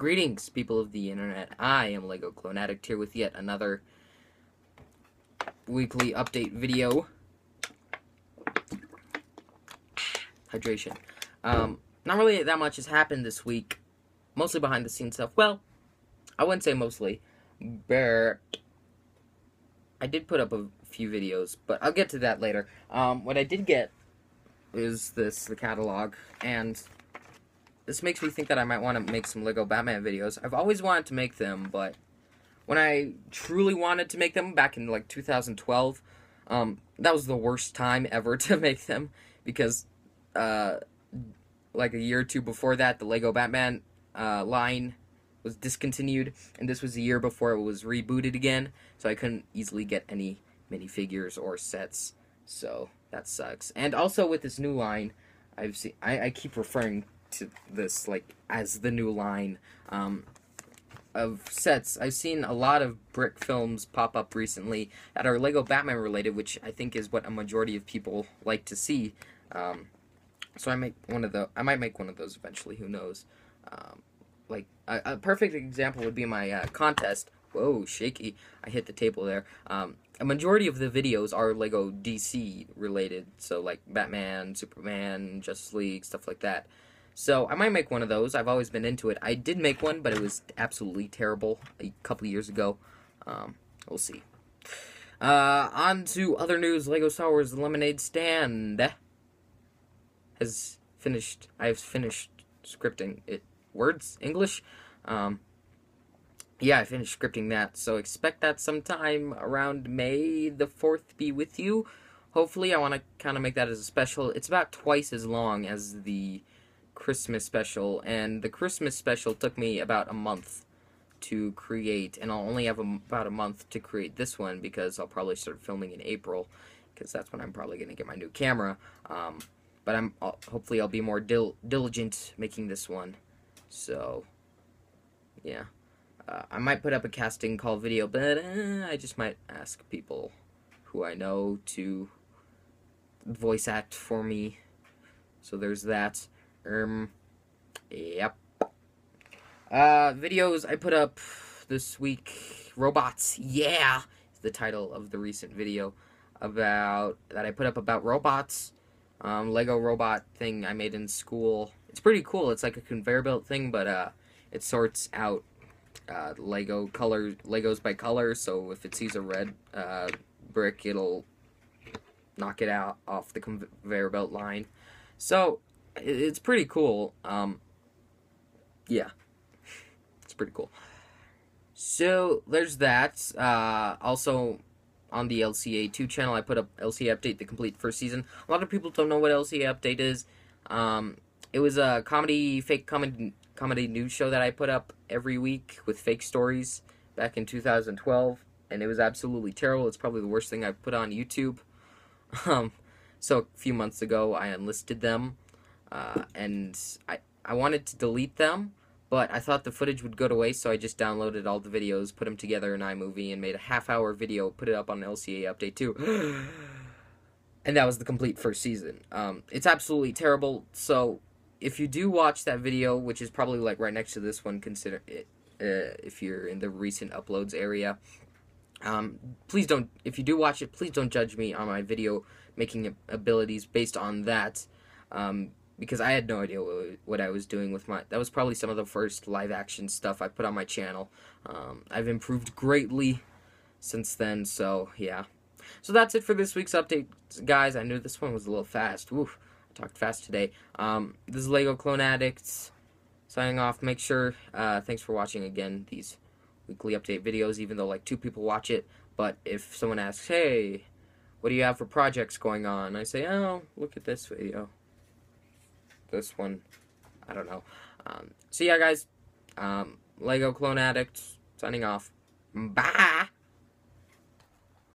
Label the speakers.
Speaker 1: Greetings, people of the internet. I am Lego Clone Addict here with yet another weekly update video. Hydration. Um, not really that much has happened this week. Mostly behind the scenes stuff. Well, I wouldn't say mostly. But I did put up a few videos, but I'll get to that later. Um, what I did get is this, the catalog, and this makes me think that I might want to make some Lego Batman videos. I've always wanted to make them, but when I truly wanted to make them back in like 2012, um, that was the worst time ever to make them because, uh, like a year or two before that, the Lego Batman uh, line was discontinued, and this was the year before it was rebooted again, so I couldn't easily get any minifigures or sets. So that sucks. And also with this new line, I've seen I, I keep referring to this like as the new line um, of sets. I've seen a lot of brick films pop up recently that are Lego Batman related, which I think is what a majority of people like to see. Um, so I make one of the I might make one of those eventually. Who knows? Um, like a, a, perfect example would be my uh, contest. Whoa, shaky! I hit the table there. Um, a majority of the videos are Lego DC related, so like Batman, Superman, Justice League, stuff like that. So I might make one of those. I've always been into it. I did make one, but it was absolutely terrible a couple years ago. Um, we'll see. Uh, on to other news. Lego Star Wars Lemonade Stand has finished. I've finished scripting it. Words English. Um, yeah, I finished scripting that. So expect that sometime around May the fourth. Be with you. Hopefully, I want to kind of make that as a special. It's about twice as long as the Christmas special, and the Christmas special took me about a month to create, and I'll only have a, about a month to create this one because I'll probably start filming in April, because that's when I'm probably going to get my new camera. Um, but I'm I'll, hopefully I'll be more dil diligent making this one. So, yeah. Uh, I might put up a casting call video, but uh, I just might ask people who I know to voice act for me. So there's that. Um, yep. Uh, videos I put up this week. Robots, yeah, is the title of the recent video about that I put up about robots. Um, Lego robot thing I made in school. It's pretty cool. It's like a conveyor belt thing, but uh, it sorts out uh, Lego color Legos by color. So if it sees a red uh, brick, it'll knock it out off the conveyor belt line. So it's pretty cool. Um, yeah, it's pretty cool. So there's that. Uh, also on the LCA 2 channel, I put up LCA Update, the complete first season. A lot of people don't know what LCA Update is. Um, it was a comedy, fake comedy, comedy news show that I put up every week with fake stories back in 2012, and it was absolutely terrible. It's probably the worst thing I've put on YouTube. Um, so a few months ago, I enlisted them uh, and I, I wanted to delete them, but I thought the footage would go to waste, so I just downloaded all the videos, put them together in iMovie, and made a half-hour video, put it up on LCA Update 2. and that was the complete first season. Um, it's absolutely terrible, so if you do watch that video, which is probably like right next to this one, consider it, uh, if you're in the recent uploads area, um, please don't, if you do watch it, please don't judge me on my video making abilities based on that. Um, because I had no idea what, what, I was doing with my. That was probably some of the first live action stuff I put on my channel. Um, I've improved greatly since then, so yeah. So that's it for this week's update, guys. I knew this one was a little fast. Oof, I talked fast today. Um, this is Lego Clone Addicts signing off. Make sure, uh, thanks for watching again these weekly update videos, even though like two people watch it. But if someone asks, hey, what do you have for projects going on? I say, oh, look at this video this one. I don't know. Um, so yeah, guys. Um, Lego Clone Addict signing off. Bye.